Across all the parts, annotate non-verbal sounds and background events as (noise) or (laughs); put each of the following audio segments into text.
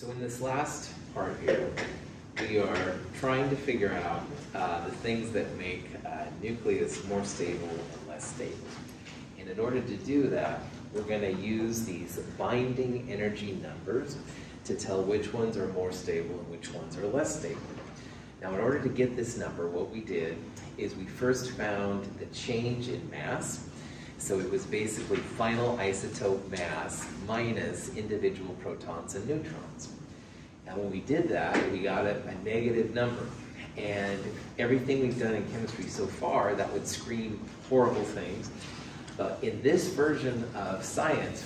So in this last part here, we are trying to figure out uh, the things that make a nucleus more stable and less stable. And in order to do that, we're going to use these binding energy numbers to tell which ones are more stable and which ones are less stable. Now, in order to get this number, what we did is we first found the change in mass. So it was basically final isotope mass minus individual protons and neutrons. And when we did that, we got a, a negative number. And everything we've done in chemistry so far, that would scream horrible things. But in this version of science,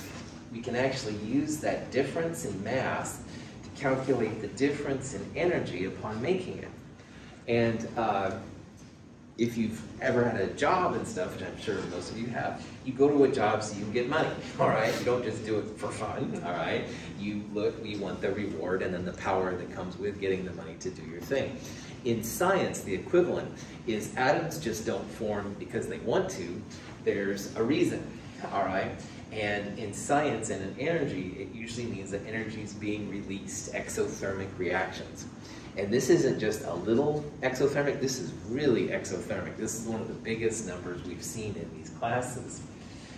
we can actually use that difference in mass to calculate the difference in energy upon making it. And uh, if you've ever had a job and stuff, which I'm sure most of you have, you go to a job so you can get money, (laughs) all right? You don't just do it for fun, all right? You look, you want the reward and then the power that comes with getting the money to do your thing. In science, the equivalent is atoms just don't form because they want to. There's a reason, all right? And in science and in energy, it usually means that energy is being released, exothermic reactions. And this isn't just a little exothermic, this is really exothermic. This is one of the biggest numbers we've seen in these classes.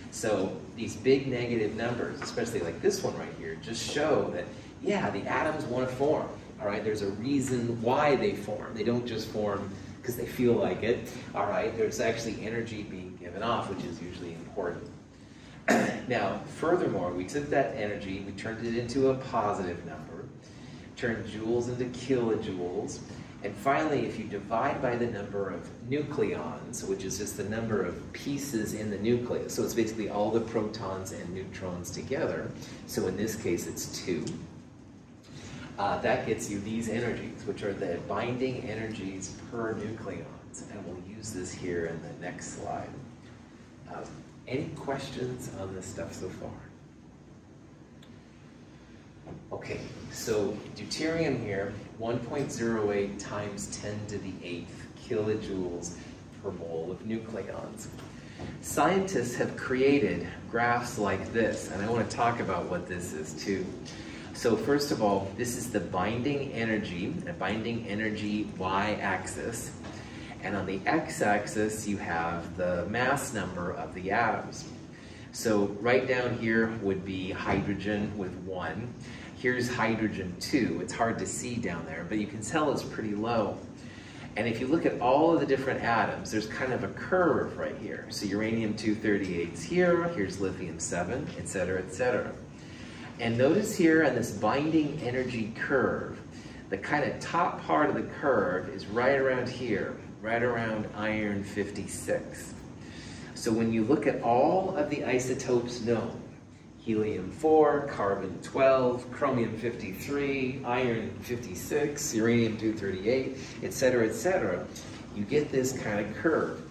So these big negative numbers, especially like this one right here, just show that, yeah, the atoms want to form. All right, there's a reason why they form. They don't just form because they feel like it. All right, there's actually energy being given off, which is usually important. (clears throat) now, furthermore, we took that energy, we turned it into a positive number turn joules into kilojoules. And finally, if you divide by the number of nucleons, which is just the number of pieces in the nucleus, so it's basically all the protons and neutrons together, so in this case it's two, uh, that gets you these energies, which are the binding energies per nucleons. And we'll use this here in the next slide. Um, any questions on this stuff so far? Okay, so deuterium here, 1.08 times 10 to the 8th kilojoules per mole of nucleons. Scientists have created graphs like this, and I want to talk about what this is too. So first of all, this is the binding energy, a binding energy y-axis. And on the x-axis, you have the mass number of the atoms. So right down here would be hydrogen with one. Here's hydrogen 2. It's hard to see down there, but you can tell it's pretty low. And if you look at all of the different atoms, there's kind of a curve right here. So uranium-238 is here, here's lithium-7, etc., etc. And notice here on this binding energy curve, the kind of top part of the curve is right around here, right around iron 56. So when you look at all of the isotopes known, helium-4, carbon-12, chromium-53, iron-56, uranium-238, etc., etc., you get this kind of curve.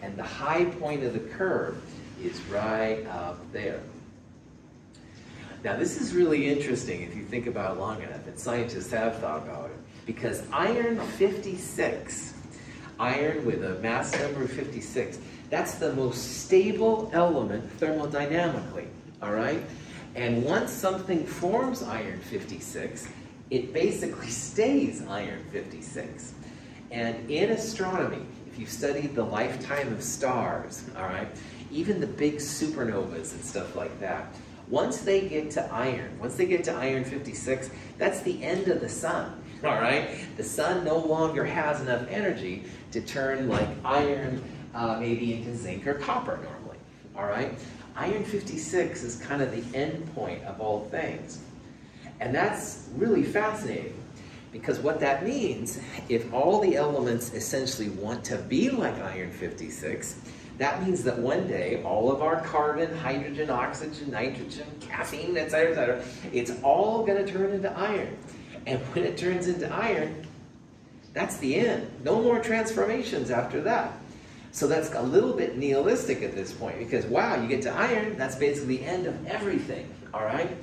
And the high point of the curve is right up there. Now this is really interesting if you think about it long enough, and scientists have thought about it, because iron-56, iron with a mass number of 56, that's the most stable element thermodynamically all right? And once something forms iron 56, it basically (laughs) stays iron 56. And in astronomy, if you've studied the lifetime of stars, all right, even the big supernovas and stuff like that, once they get to iron, once they get to iron 56, that's the end of the sun, (laughs) all right? The sun no longer has enough energy to turn like iron uh, maybe into zinc or copper normally, all right? Iron 56 is kind of the end point of all things. And that's really fascinating because what that means, if all the elements essentially want to be like iron 56, that means that one day all of our carbon, hydrogen, oxygen, nitrogen, caffeine, etc., etc., it's all going to turn into iron. And when it turns into iron, that's the end. No more transformations after that. So that's a little bit nihilistic at this point because, wow, you get to iron, that's basically the end of everything, all right?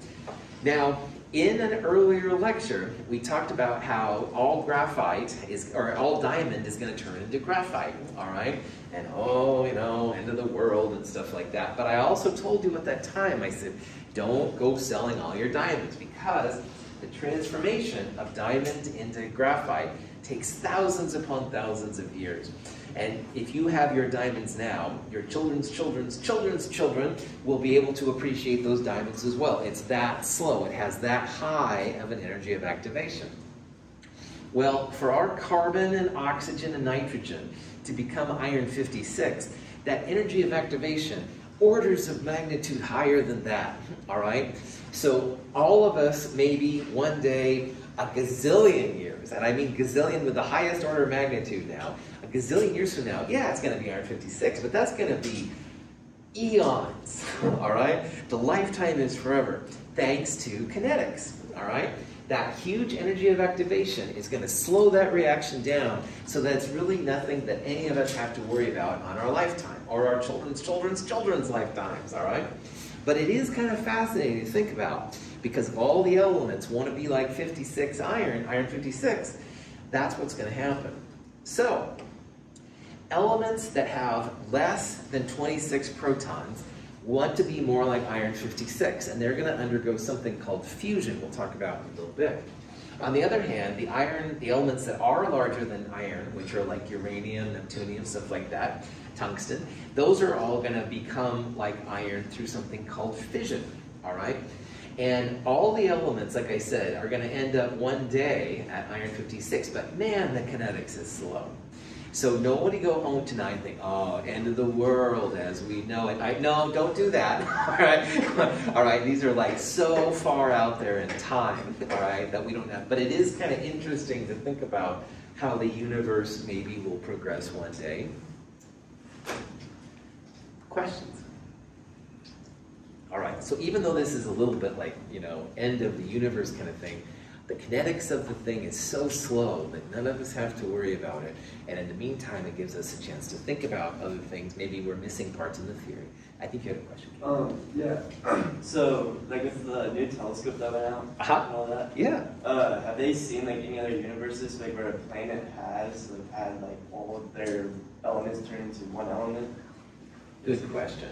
Now, in an earlier lecture, we talked about how all graphite is, or all diamond is going to turn into graphite, all right? And oh, you know, end of the world and stuff like that. But I also told you at that time, I said, don't go selling all your diamonds because The transformation of diamond into graphite takes thousands upon thousands of years. And if you have your diamonds now, your children's children's children's children will be able to appreciate those diamonds as well. It's that slow. It has that high of an energy of activation. Well, for our carbon and oxygen and nitrogen to become iron 56, that energy of activation, orders of magnitude higher than that, all right? So all of us, maybe one day, a gazillion years, and I mean gazillion with the highest order of magnitude now, gazillion years from now, yeah, it's going to be iron 56, but that's going to be eons, (laughs) all right? The lifetime is forever, thanks to kinetics, all right? That huge energy of activation is going to slow that reaction down so that it's really nothing that any of us have to worry about on our lifetime or our children's children's children's lifetimes, all right? But it is kind of fascinating to think about because if all the elements want to be like 56 iron, iron 56, that's what's going to happen. So, elements that have less than 26 protons want to be more like iron 56, and they're going to undergo something called fusion, we'll talk about in a little bit. On the other hand, the iron, the elements that are larger than iron, which are like uranium, neptunium, stuff like that, tungsten, those are all going to become like iron through something called fission, all right? And all the elements, like I said, are going to end up one day at iron 56, but man, the kinetics is slow. So nobody go home tonight and think, oh, end of the world as we know it. I, no, don't do that. (laughs) all right, all right. These are like so far out there in time, all right, that we don't have. But it is kind of interesting to think about how the universe maybe will progress one day. Questions? All right. So even though this is a little bit like you know end of the universe kind of thing the kinetics of the thing is so slow that none of us have to worry about it. And in the meantime, it gives us a chance to think about other things. Maybe we're missing parts in the theory. I think you had a question. Um, yeah. (clears throat) so, like with the new telescope that went out uh-huh. and all that. Yeah. Uh, have they seen like any other universes like where a planet has like had like all of their elements turned into one element? Good question.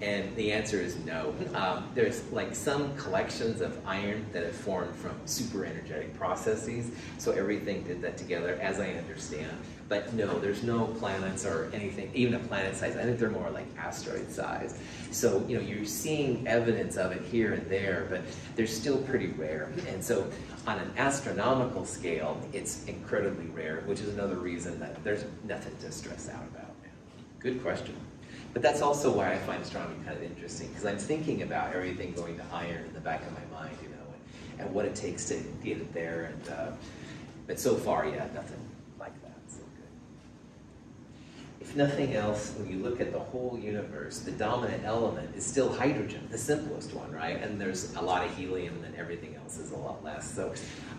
And the answer is no. Um, there's like some collections of iron that have formed from super energetic processes, so everything did that together, as I understand. But no, there's no planets or anything, even a planet size. I think they're more like asteroid size. So, you know, you're seeing evidence of it here and there, but they're still pretty rare. And so, on an astronomical scale, it's incredibly rare, which is another reason that there's nothing to stress out about. Good question. But that's also why I find astronomy kind of interesting, because I'm thinking about everything going to iron in the back of my mind, you know, and, and what it takes to get it there. And uh, But so far, yeah, nothing like that. So good. If nothing else, when you look at the whole universe, the dominant element is still hydrogen, the simplest one, right? And there's a lot of helium, and everything else is a lot less. So,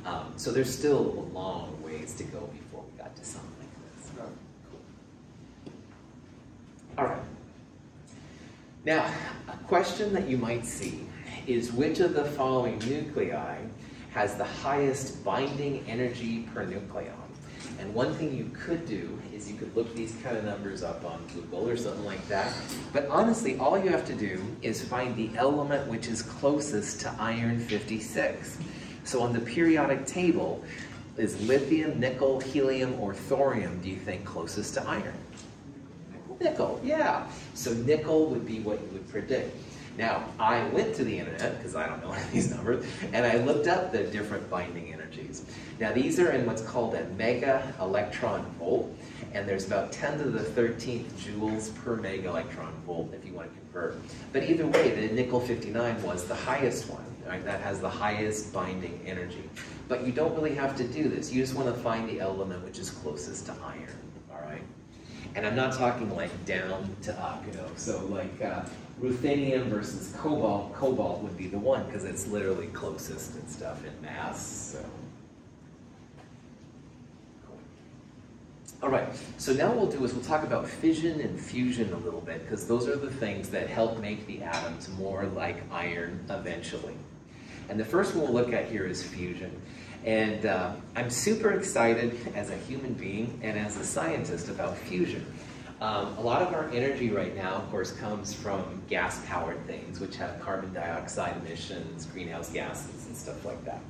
um, so there's still a long ways to go before we got to something like this. All right. Now, a question that you might see is which of the following nuclei has the highest binding energy per nucleon? And one thing you could do is you could look these kind of numbers up on Google or something like that. But honestly, all you have to do is find the element which is closest to iron 56. So on the periodic table, is lithium, nickel, helium, or thorium, do you think closest to iron? Nickel, yeah. So nickel would be what you would predict. Now, I went to the internet, because I don't know any of these (laughs) numbers, and I looked up the different binding energies. Now, these are in what's called a mega electron volt, and there's about 10 to the 13th joules per mega electron volt if you want to convert. But either way, the nickel 59 was the highest one, right? That has the highest binding energy. But you don't really have to do this. You just want to find the element which is closest to iron. And I'm not talking like down to up. So like uh, ruthenium versus cobalt, cobalt would be the one because it's literally closest and stuff in mass. So. All right, so now what we'll do is we'll talk about fission and fusion a little bit because those are the things that help make the atoms more like iron eventually. And the first one we'll look at here is fusion. And uh, I'm super excited as a human being and as a scientist about fusion. Um, a lot of our energy right now, of course, comes from gas-powered things, which have carbon dioxide emissions, greenhouse gases, and stuff like that.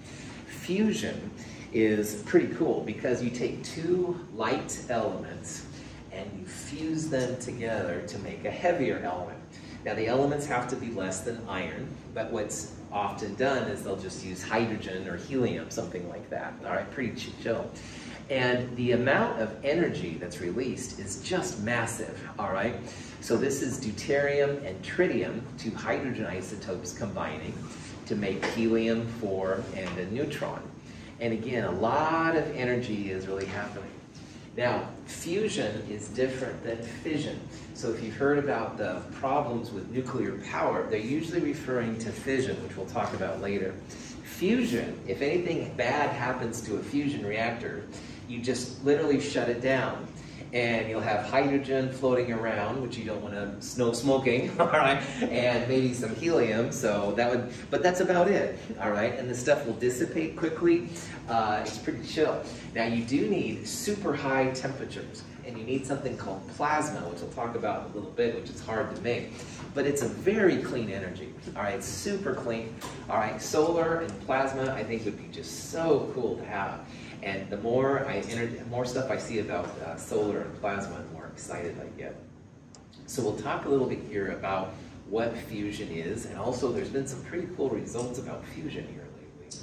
fusion is pretty cool because you take two light elements and you fuse them together to make a heavier element. Now the elements have to be less than iron, but what's often done is they'll just use hydrogen or helium, something like that. All right, pretty chill. And the amount of energy that's released is just massive, all right? So this is deuterium and tritium, two hydrogen isotopes combining to make helium-4 and a neutron. And again, a lot of energy is really happening. Now, fusion is different than fission. So if you've heard about the problems with nuclear power, they're usually referring to fission, which we'll talk about later. Fusion, if anything bad happens to a fusion reactor, you just literally shut it down and you'll have hydrogen floating around, which you don't want to snow smoking, (laughs) all right, and maybe some helium. So that would, but that's about it, all right. And the stuff will dissipate quickly. Uh, it's pretty chill. Now you do need super high temperatures, and you need something called plasma, which we'll talk about in a little bit, which is hard to make. But it's a very clean energy, all right, super clean. All right, solar and plasma, I think would be just so cool to have. And the more I enter, more stuff I see about uh, solar and plasma, the more excited I get. So we'll talk a little bit here about what fusion is, and also there's been some pretty cool results about fusion here lately.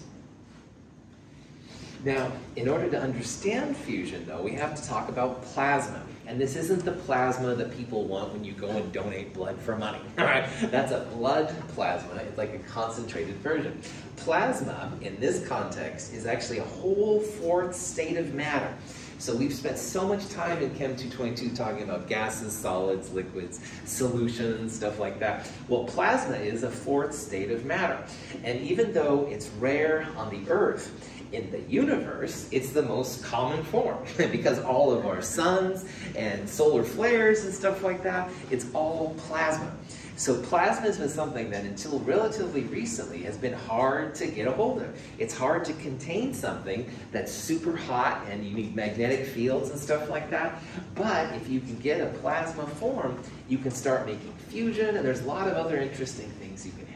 Now, in order to understand fusion, though, we have to talk about plasma. And this isn't the plasma that people want when you go and donate blood for money. All (laughs) right, that's a blood plasma. It's like a concentrated version. Plasma, in this context, is actually a whole fourth state of matter. So we've spent so much time in Chem 222 talking about gases, solids, liquids, solutions, stuff like that. Well, plasma is a fourth state of matter. And even though it's rare on the Earth, in the universe, it's the most common form (laughs) because all of our suns and solar flares and stuff like that, it's all plasma. So plasma has been something that until relatively recently has been hard to get a hold of. It's hard to contain something that's super hot and you need magnetic fields and stuff like that. But if you can get a plasma form, you can start making fusion and there's a lot of other interesting things you can.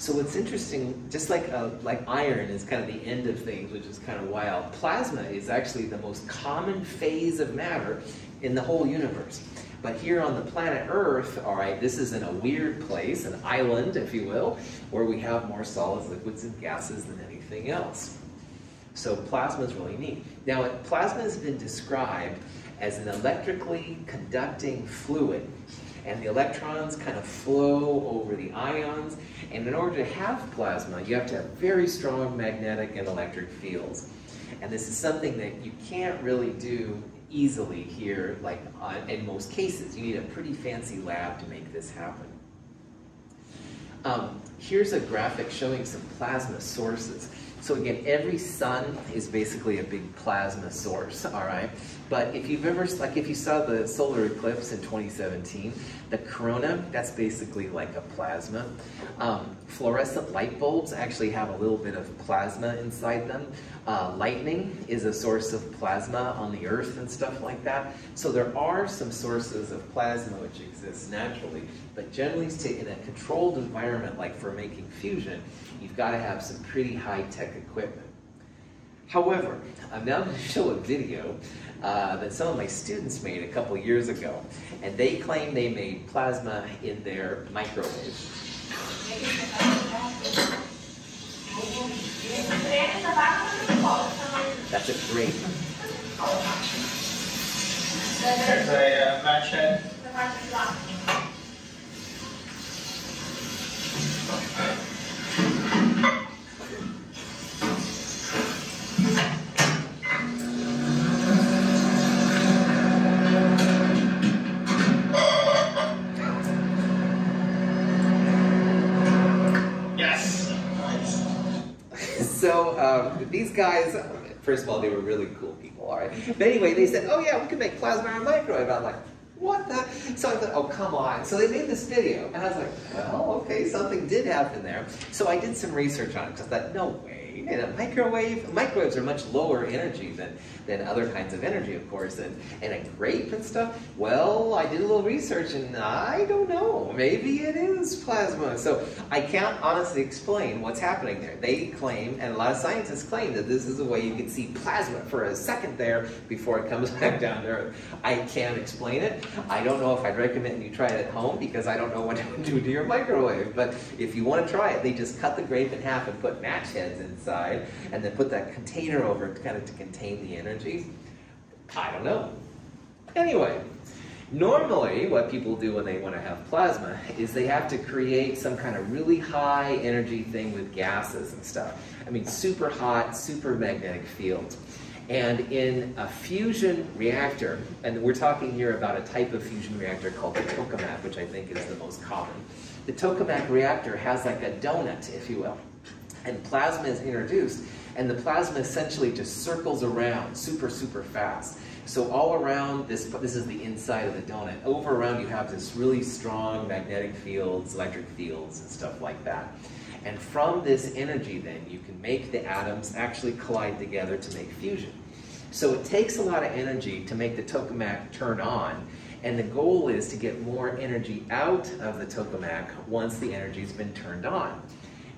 So what's interesting, just like uh, like iron is kind of the end of things, which is kind of wild. Plasma is actually the most common phase of matter in the whole universe. But here on the planet Earth, all right, this is in a weird place, an island, if you will, where we have more solids, liquids, and gases than anything else. So plasma is really neat. Now, plasma has been described as an electrically conducting fluid and the electrons kind of flow over the ions. And in order to have plasma, you have to have very strong magnetic and electric fields. And this is something that you can't really do easily here, like uh, in most cases. You need a pretty fancy lab to make this happen. Um, here's a graphic showing some plasma sources. So again, every sun is basically a big plasma source, all right? But if you've ever, like if you saw the solar eclipse in 2017, the corona, that's basically like a plasma. Um, fluorescent light bulbs actually have a little bit of plasma inside them. Uh, lightning is a source of plasma on the earth and stuff like that. So there are some sources of plasma which exist naturally, but generally in a controlled environment like for making fusion, you've got to have some pretty high-tech equipment. However, I'm now going (laughs) to show a video uh, that some of my students made a couple years ago, and they claim they made plasma in their microwave. That's a great. There's a uh, match head. Um, these guys, first of all, they were really cool people, all right? But anyway, they said, oh yeah, we can make plasma in a microwave. I'm like, what the? So I thought, oh, come on. So they made this video, and I was like, well, okay, something did happen there. So I did some research on it, because I thought, no way. In a microwave, microwaves are much lower energy than, than other kinds of energy, of course. And, and a grape and stuff, well, I did a little research and I don't know. Maybe it is plasma. So I can't honestly explain what's happening there. They claim, and a lot of scientists claim, that this is a way you can see plasma for a second there before it comes (laughs) back down to Earth. I can't explain it. I don't know if I'd recommend you try it at home because I don't know what it would do to your microwave. But if you want to try it, they just cut the grape in half and put match heads inside and then put that container over it kind of to contain the energy. I don't know. Anyway, normally what people do when they want to have plasma is they have to create some kind of really high energy thing with gases and stuff. I mean, super hot, super magnetic fields. And in a fusion reactor, and we're talking here about a type of fusion reactor called the tokamak, which I think is the most common. The tokamak reactor has like a donut, if you will. And plasma is introduced, and the plasma essentially just circles around super, super fast. So all around this, this is the inside of the donut. Over around you have this really strong magnetic fields, electric fields, and stuff like that. And from this energy then, you can make the atoms actually collide together to make fusion. So it takes a lot of energy to make the tokamak turn on, and the goal is to get more energy out of the tokamak once the energy's been turned on.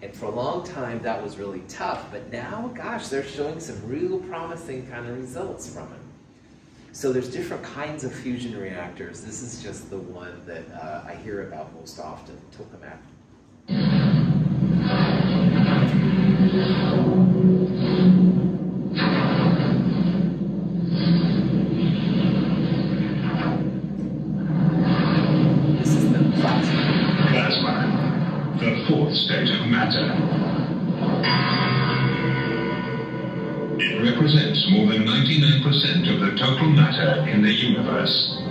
And for a long time, that was really tough, but now, gosh, they're showing some real promising kind of results from it. So there's different kinds of fusion reactors. This is just the one that uh, I hear about most often, tokamak. Fourth state of matter. It represents more than 99% of the total matter in the universe.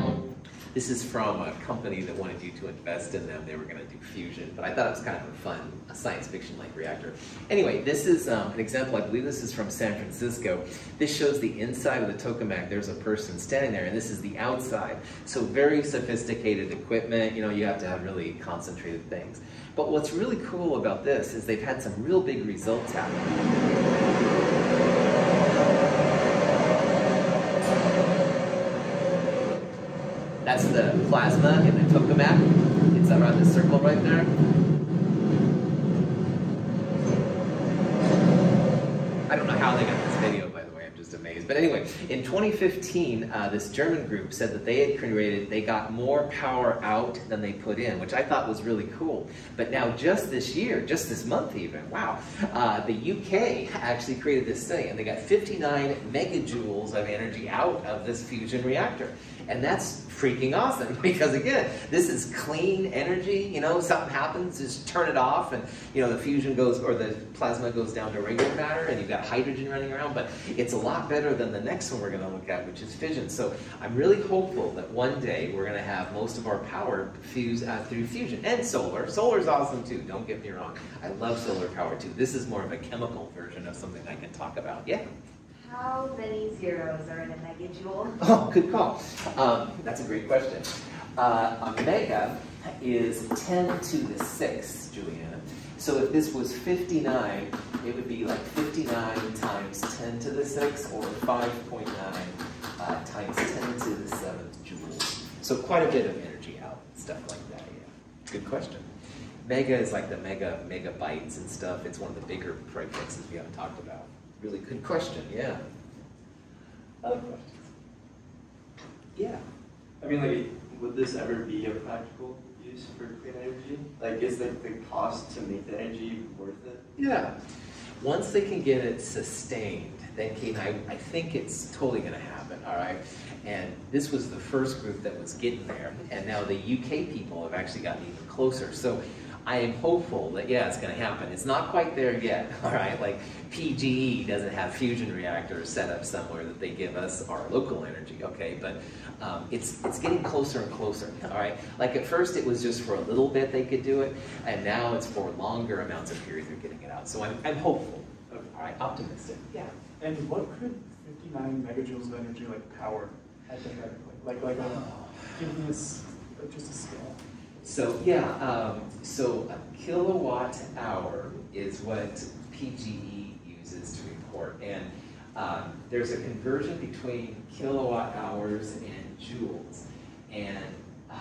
This is from a company that wanted you to invest in them. They were going to do fusion, but I thought it was kind of a fun, a science fiction like reactor. Anyway, this is um, an example. I believe this is from San Francisco. This shows the inside of the tokamak. There's a person standing there, and this is the outside. So very sophisticated equipment. You know, you have to have really concentrated things. But what's really cool about this is they've had some real big results happen. That's the plasma in the tokamak. It's around the circle right there. I don't know how they got this video, by the way. I'm just amazed. But anyway, in 2015, uh, this German group said that they had created, they got more power out than they put in, which I thought was really cool. But now, just this year, just this month even, wow, uh, the UK actually created this thing, and they got 59 megajoules of energy out of this fusion reactor. And that's freaking awesome (laughs) because again, this is clean energy. You know, something happens, just turn it off, and you know the fusion goes or the plasma goes down to regular matter, and you've got hydrogen running around. But it's a lot better than the next one we're going to look at, which is fission. So I'm really hopeful that one day we're going to have most of our power fuse uh, through fusion and solar. Solar's awesome too. Don't get me wrong. I love solar power too. This is more of a chemical version of something I can talk about. Yeah. How many zeros are in a megajoule? (laughs) Oh, good call. Um, that's a great question. Uh, a mega is 10 to the 6, Juliana. So if this was 59, it would be like 59 times 10 to the 6, or 5.9 uh, times 10 to the 7th joules. So quite a bit of energy out, stuff like that, yeah. Good question. Mega is like the mega megabytes and stuff. It's one of the bigger prefixes we haven't talked about. Really good question, yeah. Other questions? Yeah. I mean, like, would this ever be a practical use for clean energy? Like, is like the cost to make the energy worth it? Yeah. Once they can get it sustained, then Kate I, I think it's totally going to happen, all right? And this was the first group that was getting there, and now the UK people have actually gotten even closer. So I am hopeful that, yeah, it's going to happen. It's not quite there yet, all right? Like PGE doesn't have fusion reactors set up somewhere that they give us our local energy, okay? But um, it's, it's getting closer and closer, all right? Like at first it was just for a little bit they could do it, and now it's for longer amounts of periods they're getting it out. So I'm, I'm hopeful, all right, optimistic, yeah. And what could 59 megajoules of energy like power hypothetically? Like like a, give me a s like just a scale. So yeah, um, so a kilowatt hour is what PGE uses to report. And um, there's a conversion between kilowatt hours and joules. And uh,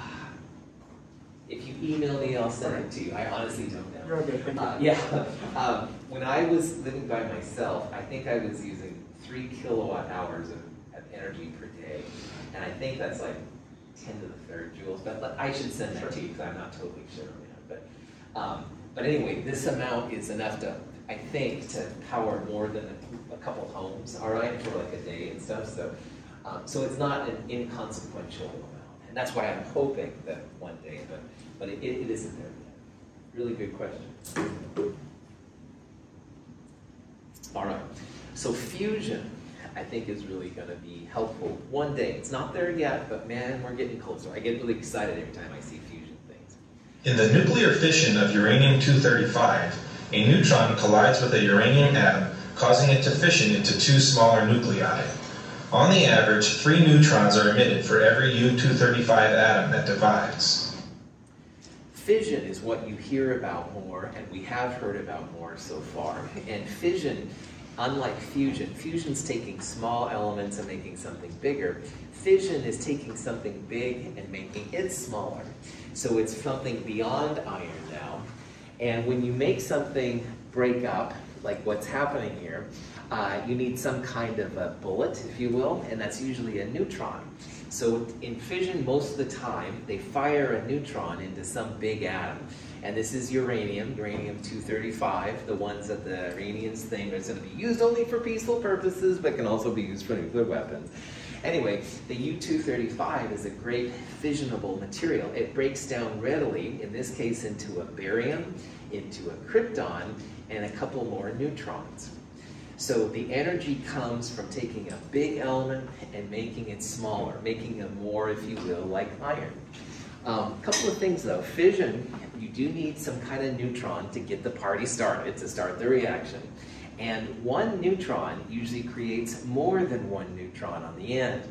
if you email me, I'll send it to you. I honestly don't know. You're okay. Uh, yeah. (laughs) Um, when I was living by myself, I think I was using three kilowatt hours of, of energy per day. And I think that's like 10 to the third joules. But I should send that to you because I'm not totally sure on that. But, um, but anyway, this amount is enough to, I think, to power more than a, a couple homes, all right, for like a day and stuff. So, um, so it's not an inconsequential amount. And that's why I'm hoping that one day, but, but it, it isn't there yet. Really good question. All right. So fusion, I think, is really going to be helpful one day. It's not there yet, but man, we're getting closer. I get really excited every time I see fusion things. In the nuclear fission of uranium-235, a neutron collides with a uranium atom, causing it to fission into two smaller nuclei. On the average, three neutrons are emitted for every U-235 atom that divides. Fission is what you hear about more, and we have heard about more so far. And fission, unlike fusion, fusion's taking small elements and making something bigger. Fission is taking something big and making it smaller. So it's something beyond iron now. And when you make something break up, like what's happening here, uh, you need some kind of a bullet, if you will, and that's usually a neutron. So in fission, most of the time, they fire a neutron into some big atom. And this is uranium, uranium-235, the ones that the Iranians think is going to be used only for peaceful purposes, but can also be used for nuclear weapons. Anyway, the U-235 is a great fissionable material. It breaks down readily, in this case into a barium, into a krypton, and a couple more neutrons. So the energy comes from taking a big element and making it smaller, making it more, if you will, like iron. A um, couple of things though. Fission, you do need some kind of neutron to get the party started, to start the reaction. And one neutron usually creates more than one neutron on the end.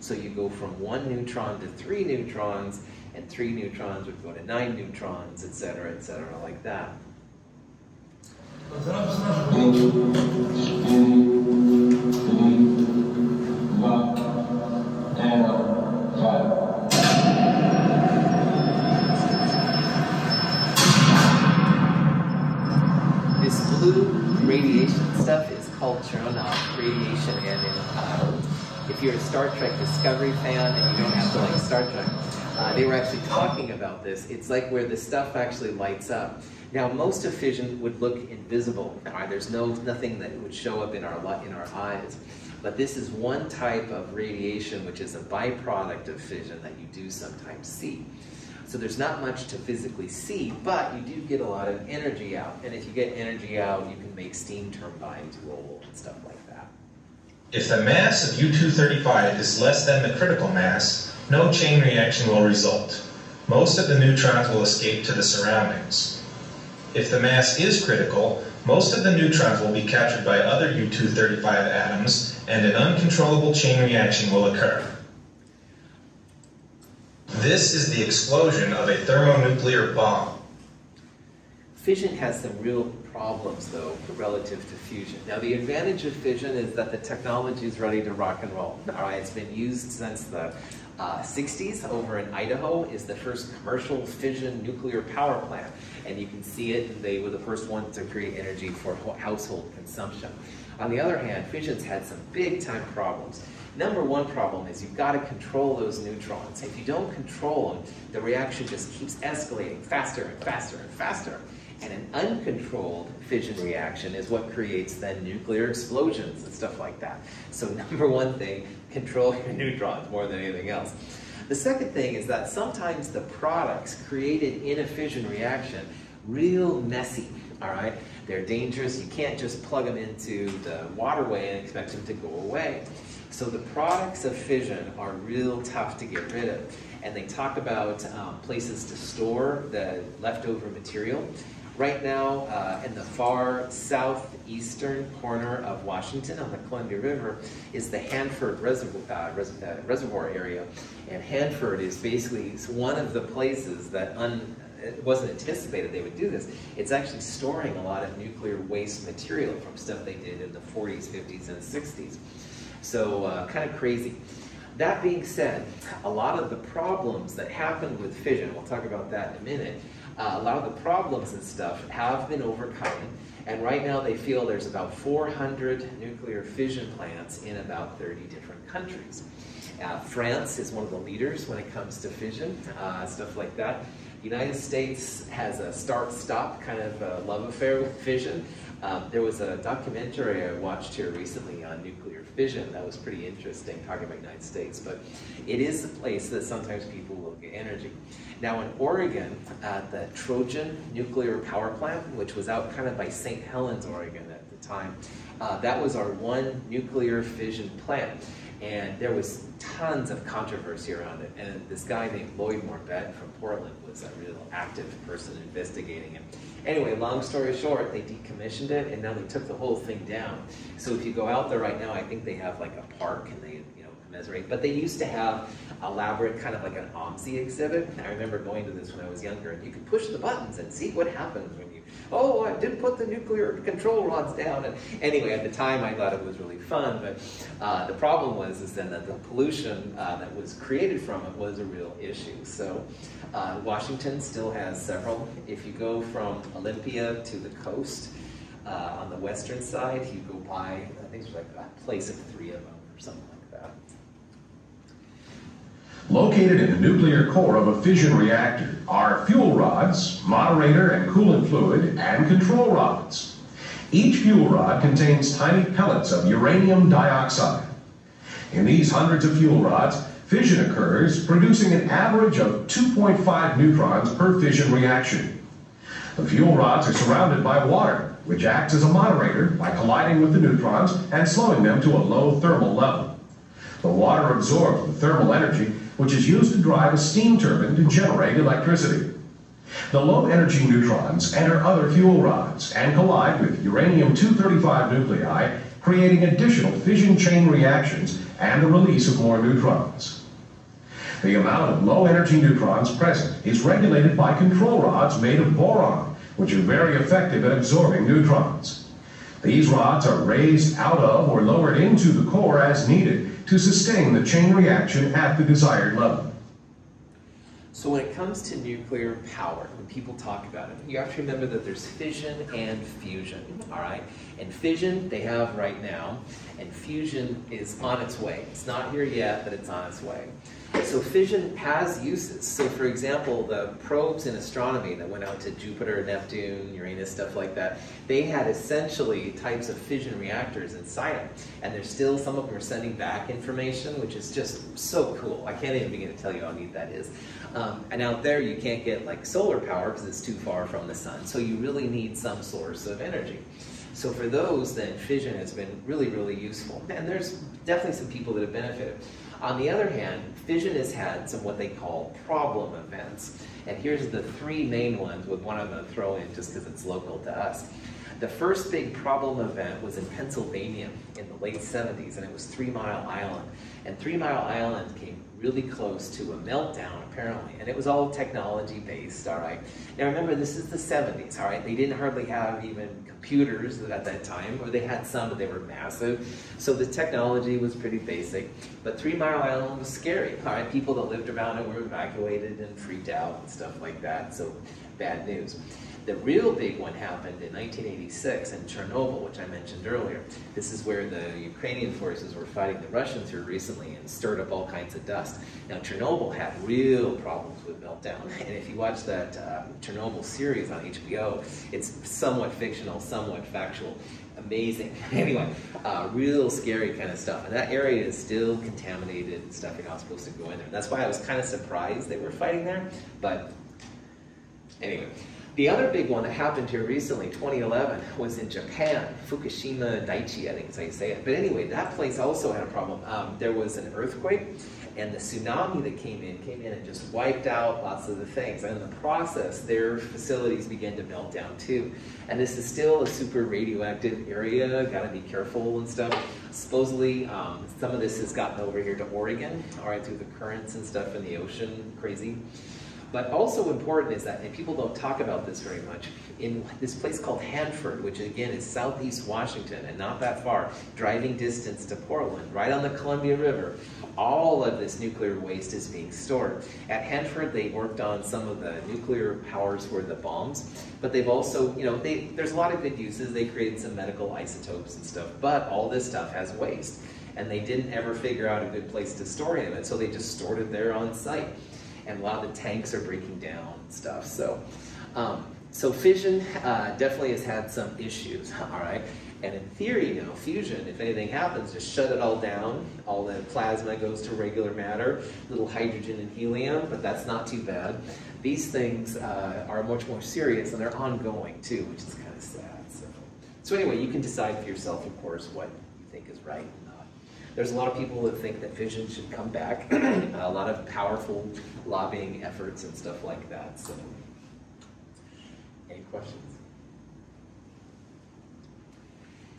So you go from one neutron to three neutrons, and three neutrons would go to nine neutrons, et cetera, et cetera, like that. Radiation stuff is called Cherenkov radiation, and in, uh, if you're a Star Trek Discovery fan and you don't have to like Star Trek, uh, they were actually talking about this. It's like where the stuff actually lights up. Now, most of fission would look invisible. There's no nothing that would show up in our in our eyes. But this is one type of radiation which is a byproduct of fission that you do sometimes see. So there's not much to physically see, but you do get a lot of energy out. And if you get energy out, you can make steam turbines roll and stuff like that. If the mass of U-235 is less than the critical mass, no chain reaction will result. Most of the neutrons will escape to the surroundings. If the mass is critical, most of the neutrons will be captured by other U-235 atoms, and an uncontrollable chain reaction will occur. This is the explosion of a thermonuclear bomb. Fission has some real problems, though, relative to fusion. Now, the advantage of fission is that the technology is ready to rock and roll. All right, it's been used since the uh, 60s over in Idaho is the first commercial fission nuclear power plant. And you can see it, they were the first ones to create energy for household consumption. On the other hand, fission's had some big time problems. Number one problem is you've got to control those neutrons. If you don't control them, the reaction just keeps escalating faster and faster and faster. And an uncontrolled fission reaction is what creates then nuclear explosions and stuff like that. So (laughs) number one thing, control your neutrons more than anything else. The second thing is that sometimes the products created in a fission reaction real messy, all right? They're dangerous. You can't just plug them into the waterway and expect them to go away. So the products of fission are real tough to get rid of. And they talk about um, places to store the leftover material. Right now, uh, in the far southeastern corner of Washington on the Columbia River is the Hanford Reservoir, uh, Res uh, Reservoir area. And Hanford is basically one of the places that it wasn't anticipated they would do this. It's actually storing a lot of nuclear waste material from stuff they did in the 40s, 50s, and 60s. So uh, kind of crazy. That being said, a lot of the problems that happened with fission, we'll talk about that in a minute, uh, a lot of the problems and stuff have been overcome. And right now they feel there's about 400 nuclear fission plants in about 30 different countries. Uh, France is one of the leaders when it comes to fission, uh, stuff like that. The United States has a start-stop kind of uh, love affair with fission. Um, there was a documentary I watched here recently on nuclear fission that was pretty interesting, talking about the United States. But it is a place that sometimes people will get energy. Now in Oregon, at the Trojan Nuclear Power Plant, which was out kind of by St. Helens, Oregon at the time, uh, that was our one nuclear fission plant. And there was tons of controversy around it. And this guy named Lloyd Marbet from Portland was a real active person investigating it. Anyway, long story short, they decommissioned it and now they took the whole thing down. So if you go out there right now, I think they have like a park and they, But they used to have elaborate kind of like an OMSI exhibit. I remember going to this when I was younger and you could push the buttons and see what happens when you, oh, I didn't put the nuclear control rods down. And anyway, at the time I thought it was really fun, but uh, the problem was is then that the pollution uh, that was created from it was a real issue. So uh, Washington still has several. If you go from Olympia to the coast, uh, on the western side, you go by, I think it's like a place of three of them or something. Located in the nuclear core of a fission reactor are fuel rods, moderator and coolant fluid, and control rods. Each fuel rod contains tiny pellets of uranium dioxide. In these hundreds of fuel rods, fission occurs, producing an average of 2.5 neutrons per fission reaction. The fuel rods are surrounded by water, which acts as a moderator by colliding with the neutrons and slowing them to a low thermal level. The water absorbs the thermal energy which is used to drive a steam turbine to generate electricity. The low-energy neutrons enter other fuel rods and collide with uranium-235 nuclei, creating additional fission chain reactions and the release of more neutrons. The amount of low-energy neutrons present is regulated by control rods made of boron, which are very effective at absorbing neutrons. These rods are raised out of or lowered into the core as needed to sustain the chain reaction at the desired level. So when it comes to nuclear power, when people talk about it, you have to remember that there's fission and fusion, all right? And fission they have right now, and fusion is on its way. It's not here yet, but it's on its way. So fission has uses. So for example, the probes in astronomy that went out to Jupiter, Neptune, Uranus, stuff like that, they had essentially types of fission reactors inside them. And there's still, some of them are sending back information, which is just so cool. I can't even begin to tell you how neat that is. Um, and out there you can't get like solar power because it's too far from the sun. So you really need some source of energy. So for those, then fission has been really, really useful. And there's definitely some people that have benefited. On the other hand, fission has had some what they call problem events. And here's the three main ones with one I'm going to throw in just because it's local to us. The first big problem event was in Pennsylvania in the late 70s, and it was Three Mile Island. And Three Mile Island came really close to a meltdown, apparently. And it was all technology based, all right? Now remember, this is the 70s, all right? They didn't hardly have even computers at that time, or they had some, but they were massive. So the technology was pretty basic. But Three Mile Island was scary, all right? People that lived around it were evacuated and freaked out and stuff like that. So bad news. The real big one happened in 1986 in Chernobyl, which I mentioned earlier. This is where the Ukrainian forces were fighting the Russians here recently and stirred up all kinds of dust. Now, Chernobyl had real problems with meltdown. And if you watch that uh, Chernobyl series on HBO, it's somewhat fictional, somewhat factual. Amazing. (laughs) Anyway, uh, real scary kind of stuff. And that area is still contaminated and stuff. You're not supposed to go in there. That's why I was kind of surprised they were fighting there. But anyway. The other big one that happened here recently, 2011, was in Japan, Fukushima Daiichi, I think is how you say it. But anyway, that place also had a problem. Um, there was an earthquake, and the tsunami that came in came in and just wiped out lots of the things. And in the process, their facilities began to melt down too. And this is still a super radioactive area, gotta be careful and stuff. Supposedly, um, some of this has gotten over here to Oregon, all right, through the currents and stuff in the ocean, crazy. But also important is that, and people don't talk about this very much, in this place called Hanford, which again is southeast Washington and not that far, driving distance to Portland, right on the Columbia River, all of this nuclear waste is being stored. At Hanford, they worked on some of the nuclear powers for the bombs, but they've also, you know, they, there's a lot of good uses. They created some medical isotopes and stuff, but all this stuff has waste. And they didn't ever figure out a good place to store it, so they just stored it there on site. And a lot of the tanks are breaking down and stuff. So, um, so fission uh, definitely has had some issues, (laughs) all right? And in theory, you know, fusion, if anything happens, just shut it all down. All the plasma goes to regular matter, little hydrogen and helium, but that's not too bad. These things uh, are much more serious and they're ongoing too, which is kind of sad. So, so anyway, you can decide for yourself, of course, what you think is right and not. There's a lot of people that think that fission should come back, (clears throat) a lot of powerful lobbying efforts and stuff like that. So, any questions?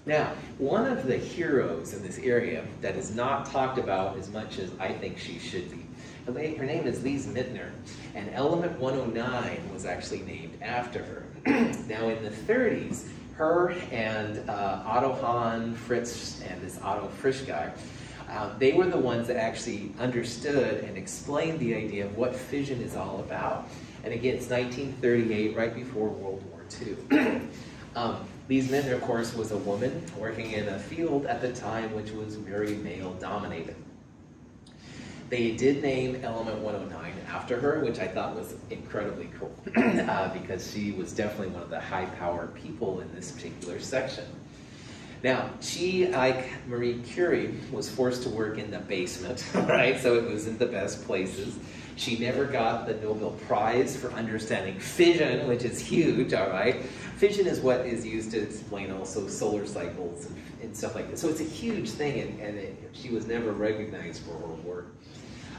Now, one of the heroes in this area that is not talked about as much as I think she should be, her name is Lise Meitner, and Element 109 was actually named after her. (clears throat) now, in the 30s, her and uh, Otto Hahn, Fritz, and this Otto Frisch guy, uh, they were the ones that actually understood and explained the idea of what fission is all about. And again, it's 1938, right before World War II. (clears throat) um, Lise of course, was a woman working in a field at the time which was very male dominated. They did name Element 109 after her, which I thought was incredibly cool (clears throat) uh, because she was definitely one of the high powered people in this particular section. Now, she, like Marie Curie, was forced to work in the basement, (laughs) right? So it was in the best places. She never got the Nobel Prize for understanding fission, which is huge, all right? Fission is what is used to explain also solar cycles and, and stuff like that. So it's a huge thing, and, and it, she was never recognized for her work.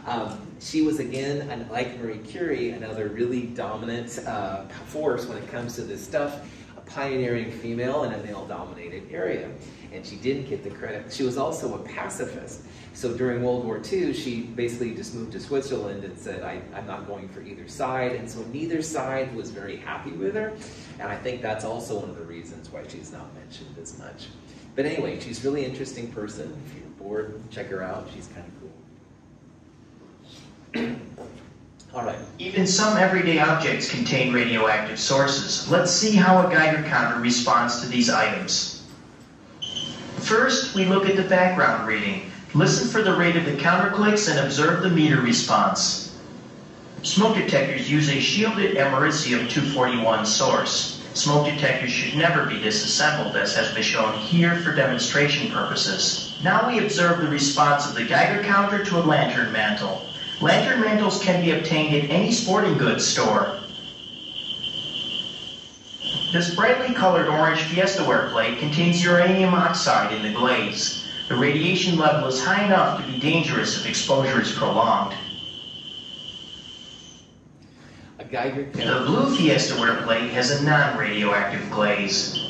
Um, she was again, like Marie Curie, another really dominant uh, force when it comes to this stuff, pioneering female in a male-dominated area. And she didn't get the credit. She was also a pacifist. So during World War II, she basically just moved to Switzerland and said, I, am not going for either side. And so neither side was very happy with her. And I think that's also one of the reasons why she's not mentioned as much. But anyway, she's a really interesting person. If you're bored, check her out. She's kind of cool. All right. Even some everyday objects contain radioactive sources. Let's see how a Geiger counter responds to these items. First, we look at the background reading. Listen for the rate of the counter clicks and observe the meter response. Smoke detectors use a shielded americium-241 source. Smoke detectors should never be disassembled, as has been shown here for demonstration purposes. Now we observe the response of the Geiger counter to a lantern mantle. Lantern mantles can be obtained at any sporting goods store. This brightly colored orange Fiestaware plate contains uranium oxide in the glaze. The radiation level is high enough to be dangerous if exposure is prolonged. A Geiger The blue Fiestaware plate has a non-radioactive glaze.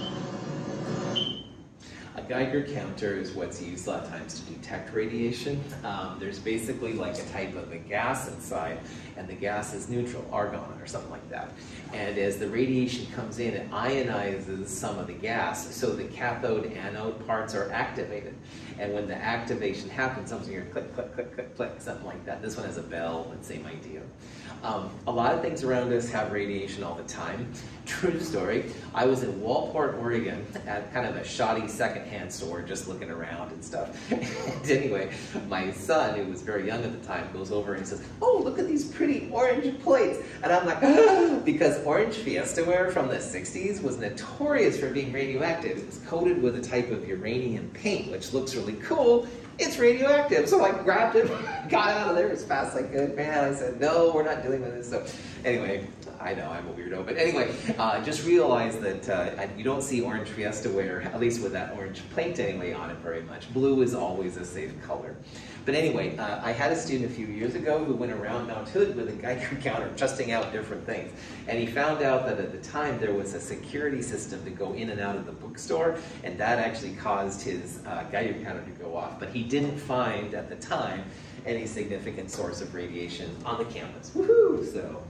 Geiger counter is what's used a lot of times to detect radiation. Um, there's basically like a type of a gas inside, and the gas is neutral, argon or something like that. And as the radiation comes in, it ionizes some of the gas, so the cathode anode parts are activated. And when the activation happens, something here, click, click, click, click, click, something like that. This one has a bell, but same idea. Um, a lot of things around us have radiation all the time. (laughs) True story. I was in Waldport, Oregon, at kind of a shoddy secondhand store, just looking around and stuff. (laughs) and anyway, my son, who was very young at the time, goes over and says, "Oh, look at these pretty orange plates," and I'm like, ah, because orange fiesta ware from the '60s was notorious for being radioactive. It was coated with a type of uranium paint, which looks really cool it's radioactive. So I grabbed it, (laughs) got out of there as fast as I could. Man, I said, no, we're not dealing with this. So anyway, I know I'm a weirdo, but anyway, uh, just realize that uh, you don't see orange Fiestaware, at least with that orange paint anyway on it very much. Blue is always a safe color. But anyway, uh, I had a student a few years ago who went around Mount Hood with a Geiger (laughs) counter testing out different things. And he found out that at the time there was a security system to go in and out of the bookstore, and that actually caused his uh, Geiger counter to go off. But he didn't find at the time any significant source of radiation on the campus. Woohoo! So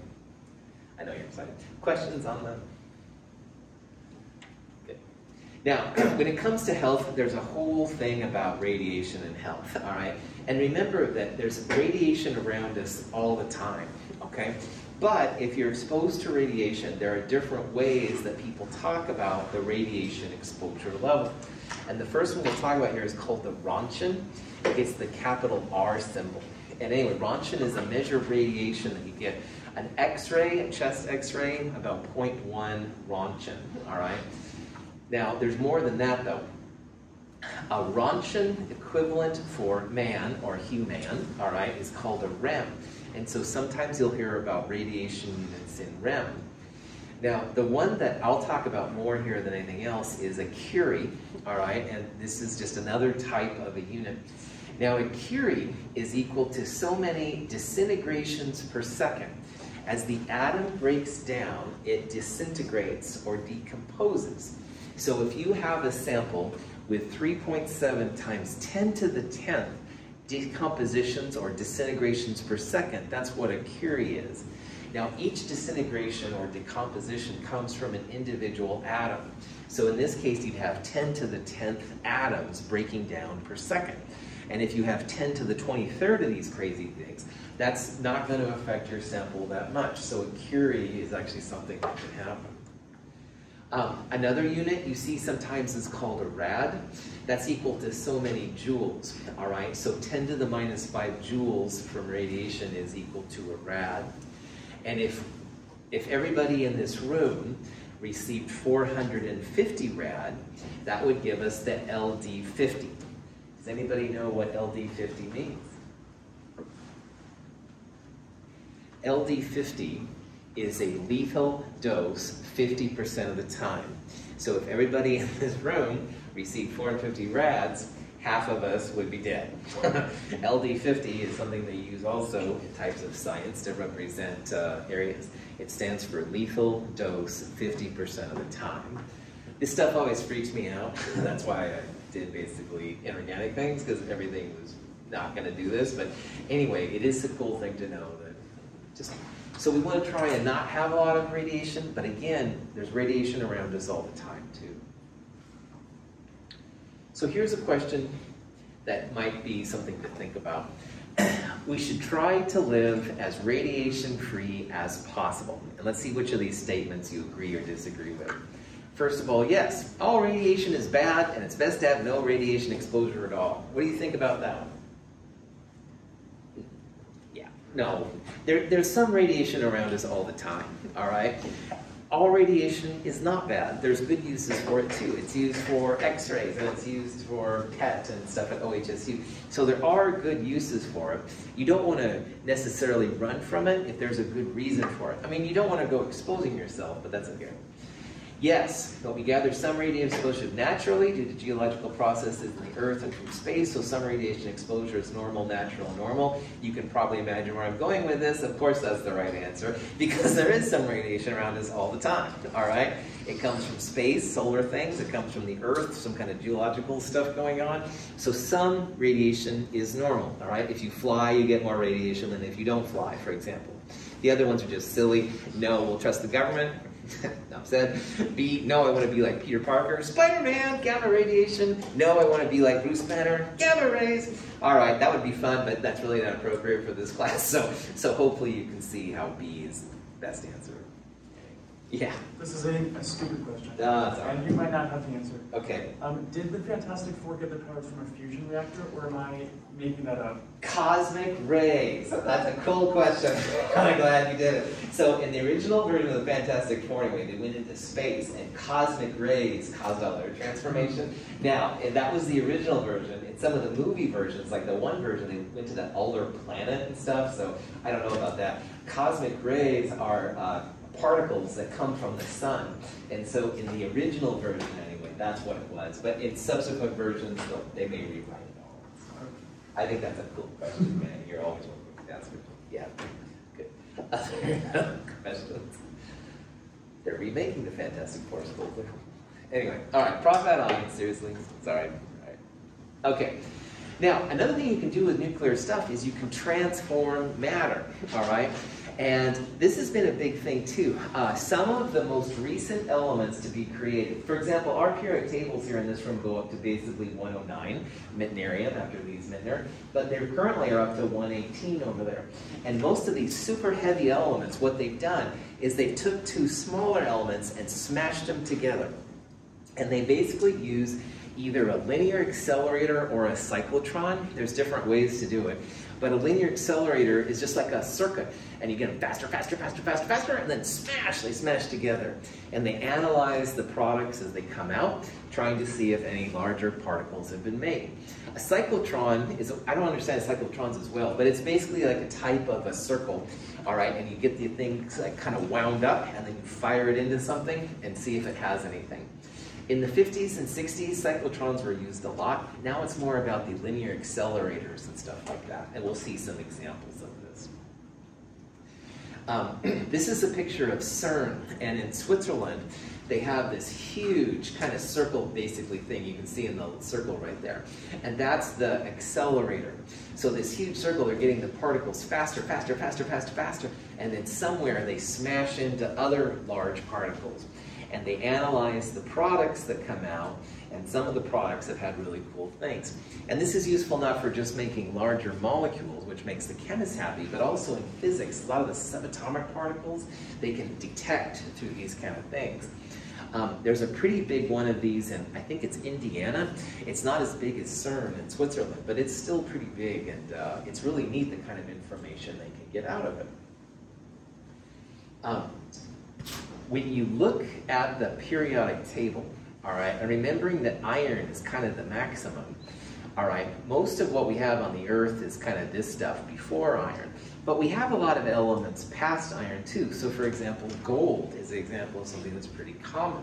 I know you're excited. Questions on the? Now, (clears throat) when it comes to health, there's a whole thing about radiation and health, all right? And remember that there's radiation around us all the time, okay? But if you're exposed to radiation, there are different ways that people talk about the radiation exposure level. And the first one we'll talk about here is called the Roentgen. It's the capital R symbol. And anyway, Roentgen is a measure of radiation that you get an X-ray, a chest X-ray, about 0.1 Roentgen, all right? Now, there's more than that, though. A Roentgen equivalent for man, or human, all right, is called a rem. And so sometimes you'll hear about radiation units in rem. Now, the one that I'll talk about more here than anything else is a Curie, all right, and this is just another type of a unit. Now, a Curie is equal to so many disintegrations per second. As the atom breaks down, it disintegrates or decomposes. So if you have a sample with 3.7 times 10 to the 10th decompositions or disintegrations per second, that's what a Curie is. Now, each disintegration or decomposition comes from an individual atom. So in this case, you'd have 10 to the 10th atoms breaking down per second. And if you have 10 to the 23rd of these crazy things, that's not going to affect your sample that much. So a Curie is actually something that can happen. Um, another unit you see sometimes is called a rad. That's equal to so many joules, all right? So 10 to the minus 5 joules from radiation is equal to a rad. And if, if everybody in this room received 450 rad, that would give us the LD50. Does anybody know what LD50 means? LD50 is a lethal dose 50% of the time. So if everybody in this room received 450 rads, half of us would be dead. (laughs) LD50 is something they use also in types of science to represent uh, areas. It stands for lethal dose 50% of the time. This stuff always freaks me out. (laughs) That's why I did basically inorganic things because everything was not going to do this. But anyway, it is a cool thing to know that just so we want to try and not have a lot of radiation, but again, there's radiation around us all the time too. So here's a question that might be something to think about. we should try to live as radiation free as possible. And let's see which of these statements you agree or disagree with. First of all, yes, all radiation is bad and it's best to have no radiation exposure at all. What do you think about that one? Yeah, no. There, there's some radiation around us all the time, all right? All radiation is not bad. There's good uses for it too. It's used for x-rays and it's used for PET and stuff at OHSU. So there are good uses for it. You don't want to necessarily run from it if there's a good reason for it. I mean, you don't want to go exposing yourself, but that's okay. Yes, but we gather some radiation exposure naturally due to geological processes in the Earth and from space, so some radiation exposure is normal, natural, normal. You can probably imagine where I'm going with this. Of course that's the right answer, because there is some radiation around us all the time, all right? It comes from space, solar things, it comes from the Earth, some kind of geological stuff going on. So some radiation is normal, all right? If you fly, you get more radiation than if you don't fly, for example. The other ones are just silly. No, we'll trust the government. (laughs) Said. B, no, I want to be like Peter Parker. Spider-Man, gamma radiation. No, I want to be like Bruce Banner. Gamma rays. All right, that would be fun, but that's really not appropriate for this class. (laughs) So, so hopefully you can see how B is the best answer. Yeah. This is a, a stupid question. Sorry. And you might not have the answer. Okay. Um, did the Fantastic Four get their powers from a fusion reactor, or am I making that up? Cosmic rays. That's a cool question. (laughs) I'm glad you did it. So in the original version of the Fantastic Four, anyway, they went into space, and cosmic rays caused all their transformation. Now, and that was the original version. In some of the movie versions, like the one version, they went to that older planet and stuff. So I don't know about that. Cosmic rays are. Uh, particles that come from the sun. And so in the original version, anyway, that's what it was. But in subsequent versions, they may rewrite it all. I think that's a cool question, man. You're always welcome to it. Yeah, good. Other (laughs) questions? They're remaking the Fantastic Four school. Anyway, all right, prop that on, seriously. Sorry. All right. Okay. Now, another thing you can do with nuclear stuff is you can transform matter, all right? And this has been a big thing too. Uh, some of the most recent elements to be created, for example, our periodic tables here in this room go up to basically 109 Meitnerium after Lise Meitner, but they currently are up to 118 over there. And most of these super heavy elements, what they've done is they took two smaller elements and smashed them together. And they basically use either a linear accelerator or a cyclotron. There's different ways to do it. But a linear accelerator is just like a circuit, and you get them faster, faster, faster, faster, faster, and then smash, they smash together. And they analyze the products as they come out, trying to see if any larger particles have been made. A cyclotron is, I don't understand cyclotrons as well, but it's basically like a type of a circle, all right, and you get the thing like kind of wound up, and then you fire it into something and see if it has anything. In the 50s and 60s, cyclotrons were used a lot. Now it's more about the linear accelerators and stuff like that, and we'll see some examples of this. Um, (clears throat) this is a picture of CERN, and in Switzerland, they have this huge kind of circle basically thing you can see in the circle right there. And that's the accelerator. So this huge circle, they're getting the particles faster, faster, faster, faster, faster, and then somewhere they smash into other large particles and they analyze the products that come out, and some of the products have had really cool things. And this is useful not for just making larger molecules, which makes the chemist happy, but also in physics. A lot of the subatomic particles, they can detect through these kind of things. Um, there's a pretty big one of these in, I think it's Indiana. It's not as big as CERN in Switzerland, but it's still pretty big, and uh, it's really neat the kind of information they can get out of it. Um, when you look at the periodic table, all right, and remembering that iron is kind of the maximum, all right, most of what we have on the earth is kind of this stuff before iron. But we have a lot of elements past iron too. So for example, gold is an example of something that's pretty common.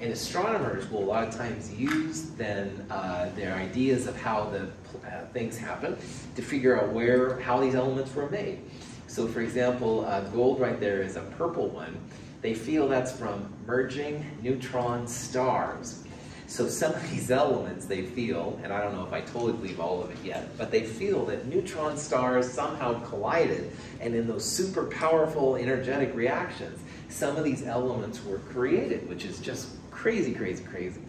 And astronomers will a lot of times use then uh, their ideas of how the uh, things happen to figure out where, how these elements were made. So for example, uh, gold right there is a purple one. They feel that's from merging neutron stars. So some of these elements they feel, and I don't know if I totally believe all of it yet, but they feel that neutron stars somehow collided, and in those super powerful energetic reactions, some of these elements were created, which is just crazy, crazy, crazy.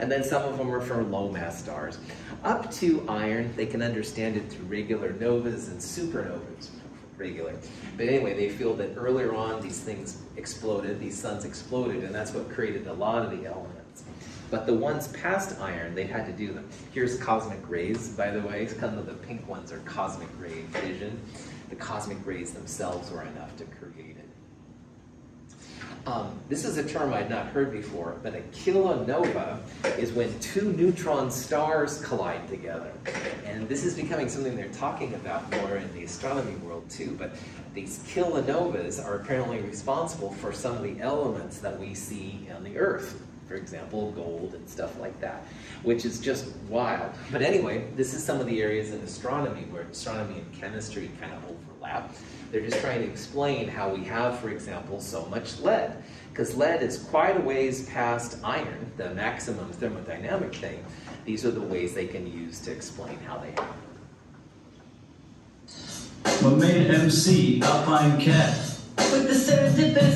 And then some of them are from low mass stars. Up to iron, they can understand it through regular novas and supernovas regular. But anyway, they feel that earlier on these things exploded, these suns exploded, and that's what created a lot of the elements. But the ones past iron, they had to do them. Here's cosmic rays, by the way. Some of the pink ones are cosmic ray fission. The cosmic rays themselves were enough to create. Um, this is a term I'd not heard before, but a kilonova is when two neutron stars collide together. And this is becoming something they're talking about more in the astronomy world too. But these kilonovas are apparently responsible for some of the elements that we see on the Earth. For example, gold and stuff like that, which is just wild. But anyway, this is some of the areas in astronomy where astronomy and chemistry kind of overlap. They're just trying to explain how we have, for example, so much lead. Because lead is quite a ways past iron, the maximum thermodynamic thing. These are the ways they can use to explain how they happen. My main MC, Alpine Cat. With the serendipitous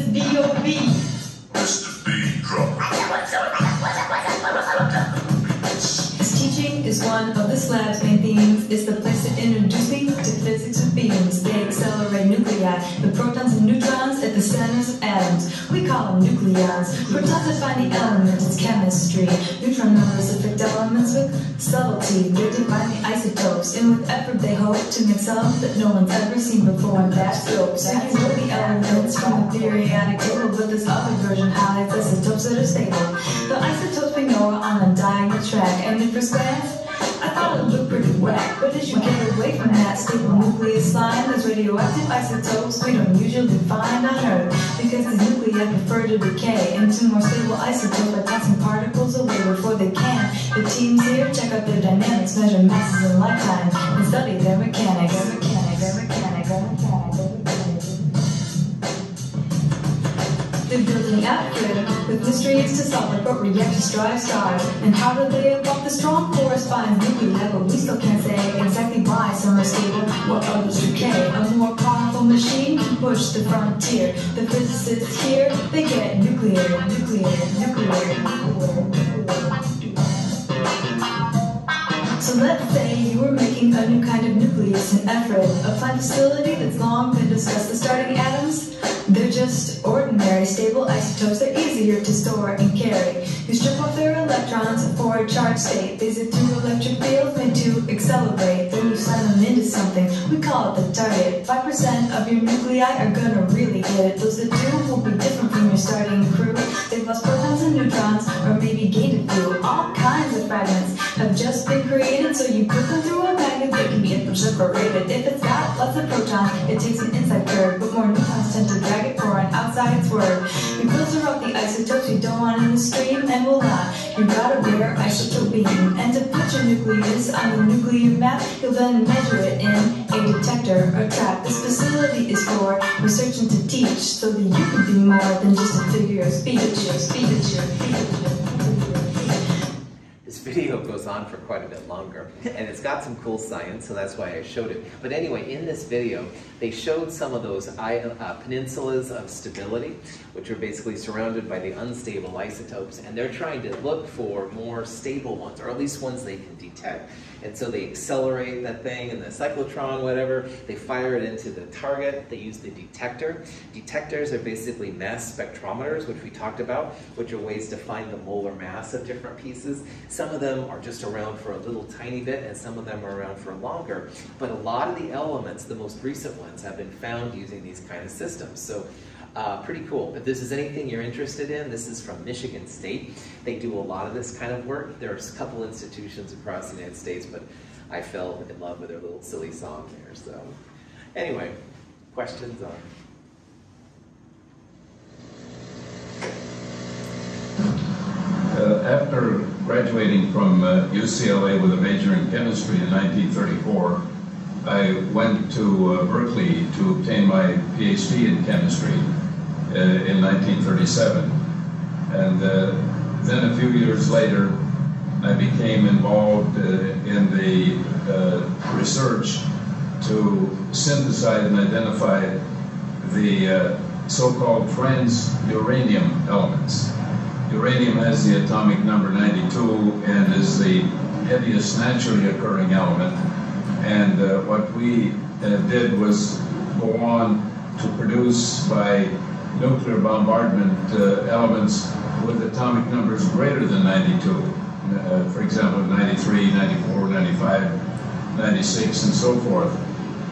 nucleons. Protons define the element, it's chemistry. Neutron numbers affect elements with subtlety. They define the isotopes, and with effort they hope to make some that no one's ever seen before in that scope. So you the elements from the periodic table, but this other version highlights isotopes that are stable. The isotopes we know are on a diagonal track, and at first glance, I thought it pretty but as you get away from that stable nucleus line, there's radioactive isotopes we don't usually find on Earth, because the nuclei prefer to decay into more stable isotopes by tossing particles away before they can. The teams here check out their dynamics, measure masses and lifetimes, and study their mechanics. Building out here with mysteries to solve like what reactions drive stars. And how do they evolve the strong corresponds nuclei, but we still can't say exactly why some are stable while others decay. A more powerful machine can push the frontier. The physicists here, they get nuclear, nuclear, nuclear. Let's say you were making a new kind of nucleus in FRIB, a fine facility that's long been discussed. The starting atoms, they're just ordinary stable isotopes. They're easier to store and carry. You strip off their electrons for a charged state. They zip through electric fields meant to accelerate. Then you send them into something. We call it the target. Five percent of your nuclei are gonna really hit it. Those that do will be different from your starting crew. They've lost protons and neutrons, or maybe a few. All kinds of fragments have just been created, so you put them through a magnet. They can be separated. If it's got lots of protons, it takes an inside curve, but more neutrons tend to drag it for an outside swerve. You filter out the isotopes you don't want in the stream, and voila, you got a rare isotope beam. And to put your nucleus on the nuclear map, you'll then measure it in a detector or trap. This facility is for research and to teach, so that you can be more than just a figure of speech. Speech, This video goes on for quite a bit longer, (laughs) and it's got some cool science, so that's why I showed it. But anyway, in this video, they showed some of those uh, peninsulas of stability, which are basically surrounded by the unstable isotopes, and they're trying to look for more stable ones, or at least ones they can detect. And so they accelerate that thing in the cyclotron, whatever. They fire it into the target. They use the detector. Detectors are basically mass spectrometers, which we talked about, which are ways to find the molar mass of different pieces. Some of them are just around for a little tiny bit, and some of them are around for longer. But a lot of the elements, the most recent ones, have been found using these kind of systems. So uh, pretty cool. If this is anything you're interested in, this is from Michigan State. They do a lot of this kind of work. There's a couple institutions across the United States, but I fell in love with their little silly song there. So anyway, questions on? Uh, after graduating from uh, UCLA with a major in chemistry in 1934, I went to uh, Berkeley to obtain my PhD in chemistry in 1937. And uh, then a few years later, I became involved uh, in the research to synthesize and identify the so-called trans uranium elements. Uranium has the atomic number 92 and is the heaviest naturally occurring element. And uh, what we uh, did was go on to produce by nuclear bombardment uh, elements with atomic numbers greater than 92. Uh, for example, 93, 94, 95, 96, and so forth.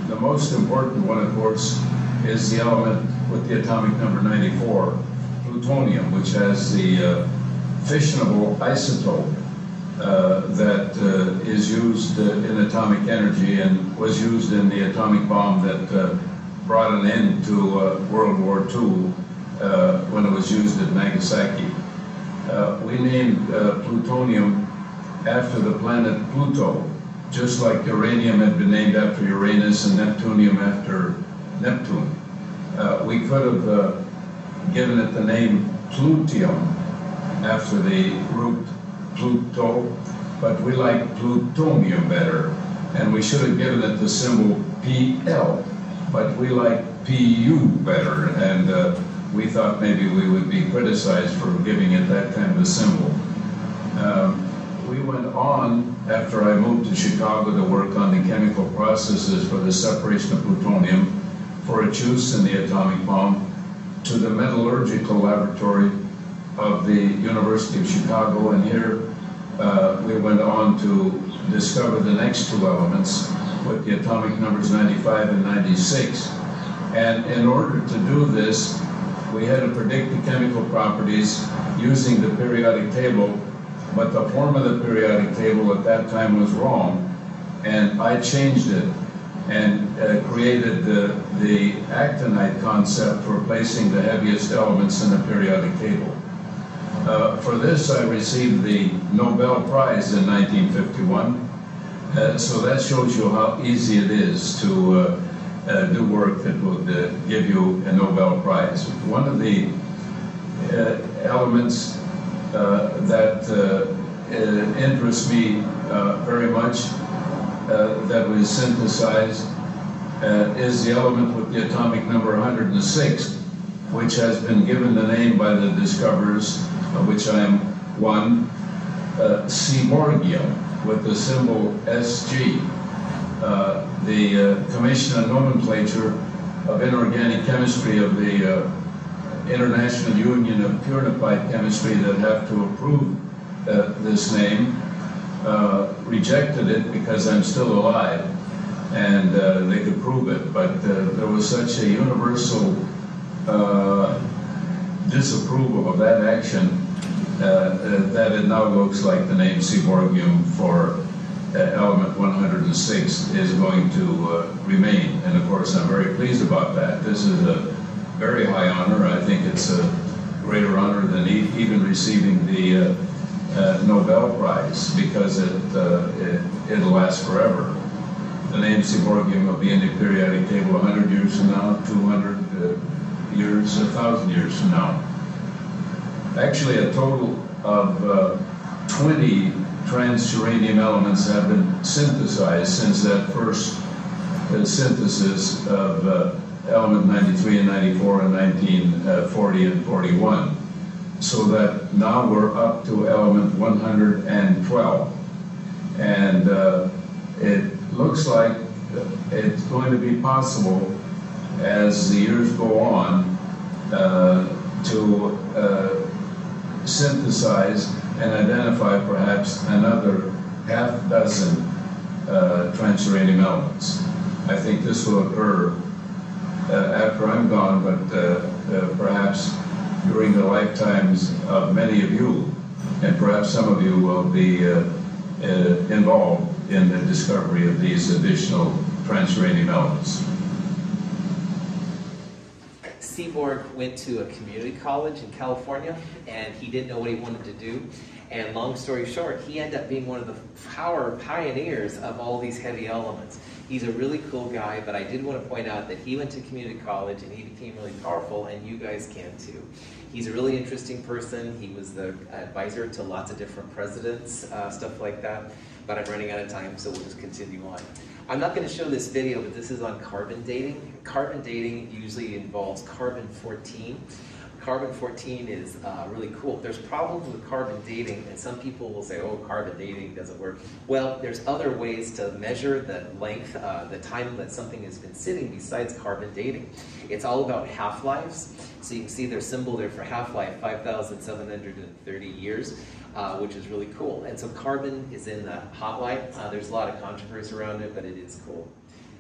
The most important one, of course, is the element with the atomic number 94, plutonium, which has the uh, fissionable isotope uh, that uh, is used uh, in atomic energy and was used in the atomic bomb that uh, brought an end to uh, World War II uh, when it was used at Nagasaki. Uh, we named uh, plutonium after the planet Pluto, just like uranium had been named after Uranus and Neptunium after Neptune. Uh, we could have uh, given it the name Plutium after the root Pluto, but we like plutonium better, and we should have given it the symbol PL but we like PU better, and uh, we thought maybe we would be criticized for giving it that kind of a symbol. Um, we went on, after I moved to Chicago to work on the chemical processes for the separation of plutonium for its use in the atomic bomb, to the metallurgical laboratory of the University of Chicago, and here uh, we went on to discover the next two elements, with the atomic numbers 95 and 96. And in order to do this, we had to predict the chemical properties using the periodic table, but the form of the periodic table at that time was wrong, and I changed it and uh, created the, the actinide concept for placing the heaviest elements in the periodic table. Uh, for this, I received the Nobel Prize in 1951 uh, so that shows you how easy it is to uh, uh, do work that would uh, give you a Nobel Prize. One of the uh, elements that interests me very much that was synthesized is the element with the atomic number 106, which has been given the name by the discoverers, of which I am one, uh, Seaborgium, with the symbol SG. Uh, the uh, Commission on Nomenclature of Inorganic Chemistry of the uh, International Union of Pure and Applied Chemistry that have to approve uh, this name uh, rejected it because I'm still alive and uh, they could prove it. But there was such a universal disapproval of that action that it now looks like the name Seaborgium for element 106 is going to remain. And of course, I'm very pleased about that. This is a very high honor. I think it's a greater honor than e even receiving the uh, uh, Nobel Prize because it, uh, it, will last forever. The name Seaborgium will be in the periodic table 100 years from now, 200 uh, years, 1,000 years from now. Actually, a total of uh, 20 trans-uranium elements have been synthesized since that first uh, synthesis of element 93 and 94 in 1940 and 41. So that now we're up to element 112. And uh, it looks like it's going to be possible as the years go on uh, to uh, synthesize and identify perhaps another half dozen uh, transuranium elements. I think this will occur uh, after I'm gone, but uh, uh, perhaps during the lifetimes of many of you, and perhaps some of you will be involved in the discovery of these additional transuranium elements. Seaborg went to a community college in California, and he didn't know what he wanted to do. And long story short, he ended up being one of the power pioneers of all these heavy elements. He's a really cool guy, but I did want to point out that he went to community college and he became really powerful, and you guys can too. He's a really interesting person. He was the advisor to lots of different presidents, uh, stuff like that. But I'm running out of time, so we'll just continue on. I'm not going to show this video, but this is on carbon dating. Carbon dating usually involves carbon-14. Carbon-14 is uh, really cool. There's problems with carbon dating, and some people will say, oh, carbon dating doesn't work. Well, there's other ways to measure the length, uh, the time that something has been sitting besides carbon dating. It's all about half-lives. So you can see their symbol there for half-life, 5,730 years, uh, which is really cool. And so carbon is in the hot light. Uh, there's a lot of controversy around it, but it is cool.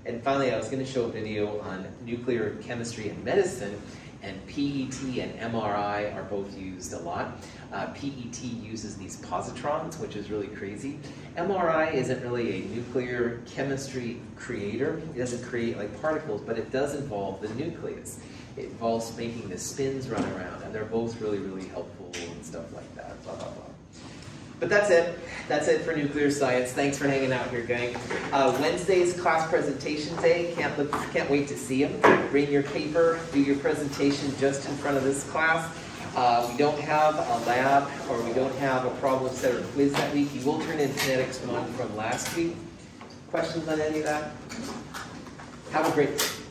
And finally, I was going to show a video on nuclear chemistry and medicine, and PET and MRI are both used a lot. Uh, PET uses these positrons, which is really crazy. MRI isn't really a nuclear chemistry creator. It doesn't create like particles, but it does involve the nucleus. It involves making the spins run around, and they're both really, really helpful and stuff like that, blah, blah, blah. But that's it. That's it for nuclear science. Thanks for hanging out here, gang. Uh, Wednesday's class presentation day. Can't look, can't wait to see them. Bring your paper, do your presentation just in front of this class. Uh, we don't have a lab or we don't have a problem set or quiz that week. You will turn in Kinetics 1 from last week. Questions on any of that? Have a great day.